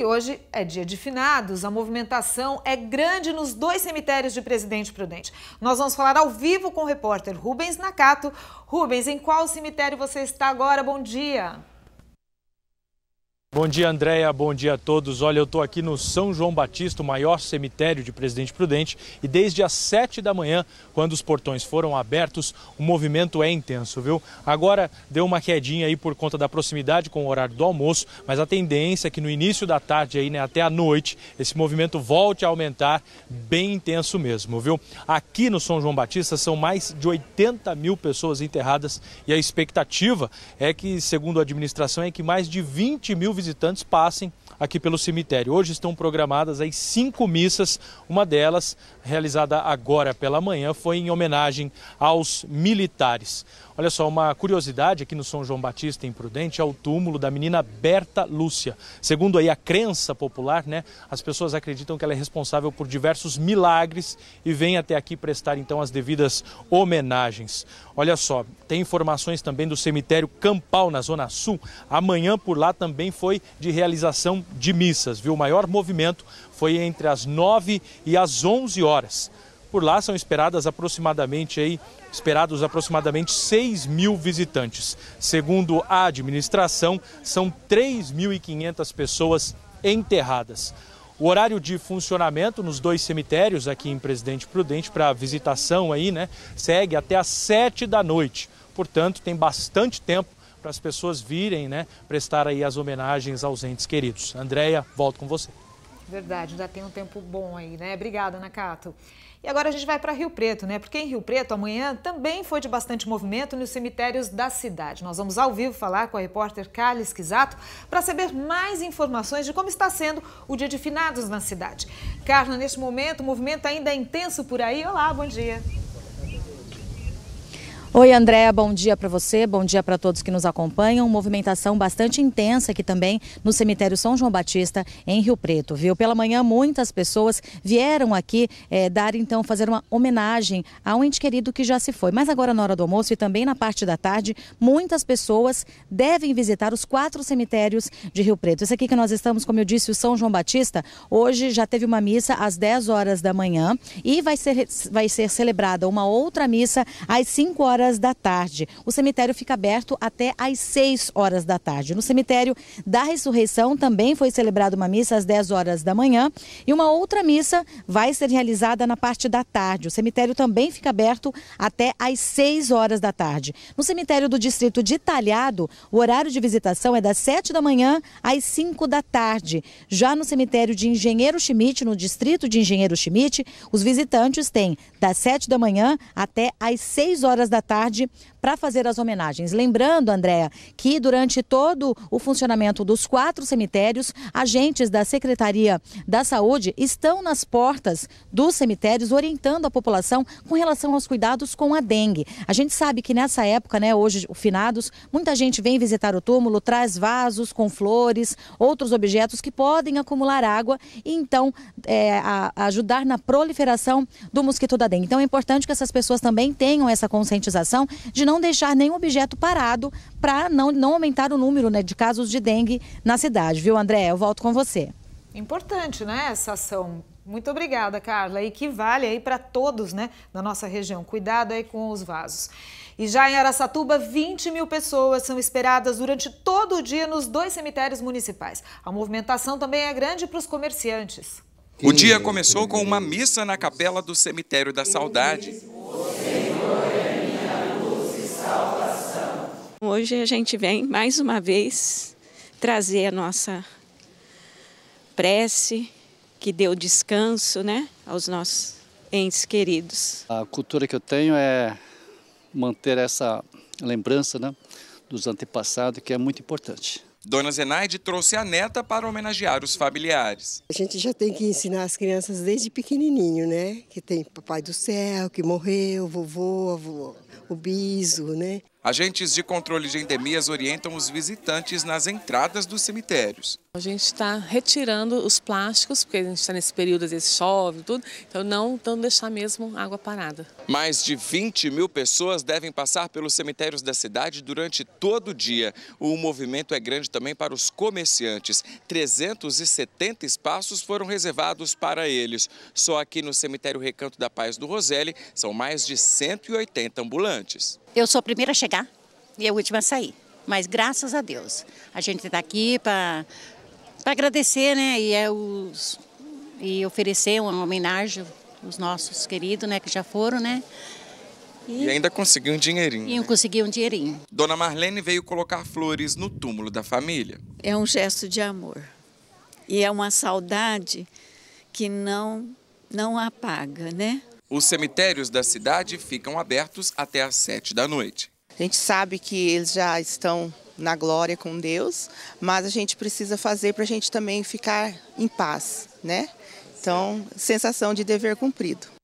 E hoje é dia de finados, a movimentação é grande nos dois cemitérios de Presidente Prudente. Nós vamos falar ao vivo com o repórter Rubens Nakato. Rubens, em qual cemitério você está agora? Bom dia. Bom dia, Andréia. Bom dia a todos. Olha, eu estou aqui no São João Batista, o maior cemitério de Presidente Prudente, e desde as 7 da manhã, quando os portões foram abertos, o movimento é intenso, viu? Agora deu uma quedinha aí por conta da proximidade com o horário do almoço, mas a tendência é que no início da tarde aí, né, até a noite, esse movimento volte a aumentar bem intenso mesmo, viu? Aqui no São João Batista são mais de 80 mil pessoas enterradas e a expectativa é que, segundo a administração, é que mais de 20 mil visitantes passem aqui pelo cemitério. Hoje estão programadas aí cinco missas, uma delas realizada agora pela manhã foi em homenagem aos militares. Olha só, uma curiosidade aqui no São João Batista em Prudente é o túmulo da menina Berta Lúcia. Segundo aí a crença popular, né, as pessoas acreditam que ela é responsável por diversos milagres e vem até aqui prestar então as devidas homenagens. Olha só, tem informações também do cemitério Campal na Zona Sul. Amanhã por lá também foi de realização de missas, viu? O maior movimento foi entre as 9 e as 11 horas. Por lá são esperadas aproximadamente aí, esperados aproximadamente 6 mil visitantes. Segundo a administração, são 3.500 pessoas enterradas. O horário de funcionamento nos dois cemitérios aqui em Presidente Prudente para visitação aí, né, segue até às 7 da noite. Portanto, tem bastante tempo para as pessoas virem, né, prestar aí as homenagens aos entes queridos. Andréia, volto com você. Verdade, já tem um tempo bom aí, né? Obrigada, Nakato. E agora a gente vai para Rio Preto, né? Porque em Rio Preto amanhã também foi de bastante movimento nos cemitérios da cidade. Nós vamos ao vivo falar com a repórter Carla Esquisato para saber mais informações de como está sendo o dia de finados na cidade. Carla, neste momento o movimento ainda é intenso por aí. Olá, bom dia. Oi, Andréa, bom dia para você, bom dia para todos que nos acompanham. Movimentação bastante intensa aqui também no cemitério São João Batista, em Rio Preto, viu? Pela manhã, muitas pessoas vieram aqui é, dar, então, fazer uma homenagem a um ente querido que já se foi. Mas agora, na hora do almoço e também na parte da tarde, muitas pessoas devem visitar os quatro cemitérios de Rio Preto. Esse aqui que nós estamos, como eu disse, o São João Batista, hoje já teve uma missa às 10 horas da manhã e vai ser, vai ser celebrada uma outra missa às 5 horas horas da tarde. O cemitério fica aberto até às 6 horas da tarde. No cemitério da Ressurreição também foi celebrada uma missa às 10 horas da manhã e uma outra missa vai ser realizada na parte da tarde. O cemitério também fica aberto até às 6 horas da tarde. No cemitério do distrito de Talhado, o horário de visitação é das 7 da manhã às 5 da tarde. Já no cemitério de Engenheiro Schmidt, no distrito de Engenheiro Schmidt, os visitantes têm das 7 da manhã até às 6 horas da tarde para fazer as homenagens. Lembrando, Andréa, que durante todo o funcionamento dos quatro cemitérios, agentes da Secretaria da Saúde estão nas portas dos cemitérios orientando a população com relação aos cuidados com a dengue. A gente sabe que nessa época, né, hoje, finados, muita gente vem visitar o túmulo, traz vasos com flores, outros objetos que podem acumular água e então é, a ajudar na proliferação do mosquito da dengue. Então é importante que essas pessoas também tenham essa conscientização de não deixar nenhum objeto parado para não, não aumentar o número né, de casos de dengue na cidade, viu, André? Eu volto com você. Importante, né, essa ação. Muito obrigada, Carla. E que vale aí para todos, né, da nossa região. Cuidado aí com os vasos. E já em Araçatuba, 20 mil pessoas são esperadas durante todo o dia nos dois cemitérios municipais. A movimentação também é grande para os comerciantes. O dia começou com uma missa na capela do Cemitério da Saudade. Hoje a gente vem mais uma vez trazer a nossa prece que deu descanso, né, aos nossos entes queridos. A cultura que eu tenho é manter essa lembrança, né, dos antepassados, que é muito importante. Dona Zenaide trouxe a neta para homenagear os familiares. A gente já tem que ensinar as crianças desde pequenininho, né? Que tem papai do céu, que morreu, vovô, avô, o biso, né? Agentes de controle de endemias orientam os visitantes nas entradas dos cemitérios. A gente está retirando os plásticos, porque a gente está nesse período, às vezes chove tudo, então não, não deixar mesmo água parada. Mais de 20 mil pessoas devem passar pelos cemitérios da cidade durante todo o dia. O movimento é grande também para os comerciantes. 370 espaços foram reservados para eles. Só aqui no cemitério Recanto da Paz do Roselli são mais de 180 ambulantes. Eu sou a primeira a chegar e a última a sair. Mas graças a Deus, a gente está aqui para para agradecer, né, e, é os, e oferecer uma homenagem aos nossos queridos, né, que já foram, né. E, e ainda conseguiu um dinheirinho. E né? conseguiu um dinheirinho. Dona Marlene veio colocar flores no túmulo da família. É um gesto de amor. E é uma saudade que não, não apaga, né? Os cemitérios da cidade ficam abertos até às sete da noite. A gente sabe que eles já estão na glória com Deus, mas a gente precisa fazer para a gente também ficar em paz, né? Então, sensação de dever cumprido.